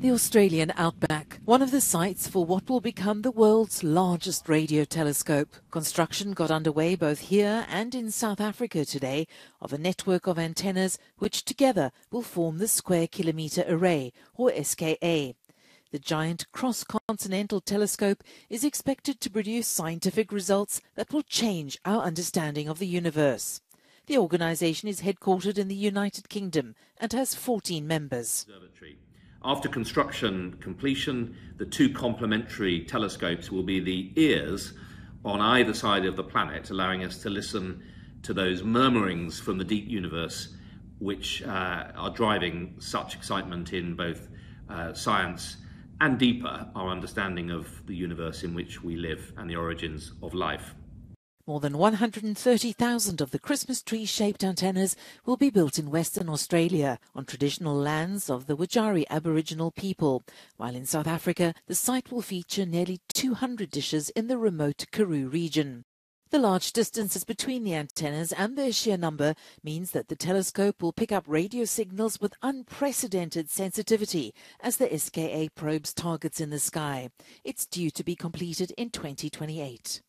The Australian outback, one of the sites for what will become the world's largest radio telescope. Construction got underway both here and in South Africa today of a network of antennas which together will form the Square Kilometre Array, or SKA. The giant cross-continental telescope is expected to produce scientific results that will change our understanding of the universe. The organisation is headquartered in the United Kingdom and has 14 members. After construction completion, the two complementary telescopes will be the ears on either side of the planet, allowing us to listen to those murmurings from the deep universe which uh, are driving such excitement in both uh, science and deeper our understanding of the universe in which we live and the origins of life. More than 130,000 of the Christmas tree shaped antennas will be built in Western Australia on traditional lands of the Wajarri Aboriginal people, while in South Africa the site will feature nearly 200 dishes in the remote Karoo region. The large distances between the antennas and their sheer number means that the telescope will pick up radio signals with unprecedented sensitivity as the SKA probes targets in the sky. It's due to be completed in 2028.